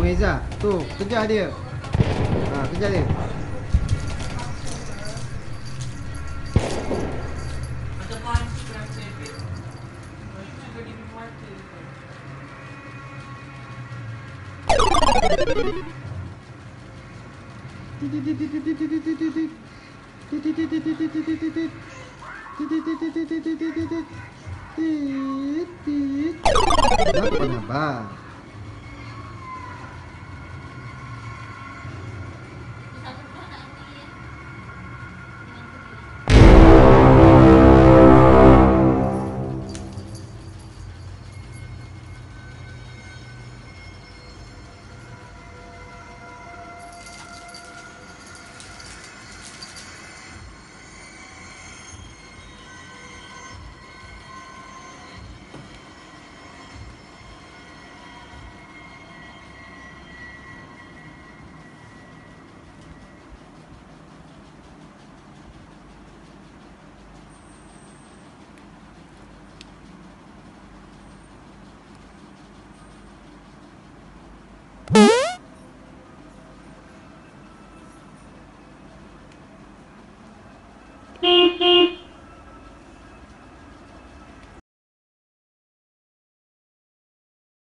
Muiza, tu, kejar dia. Ha, kejar dia. Macam panci pun aku sebet. Panci juga di mata. Nak bah?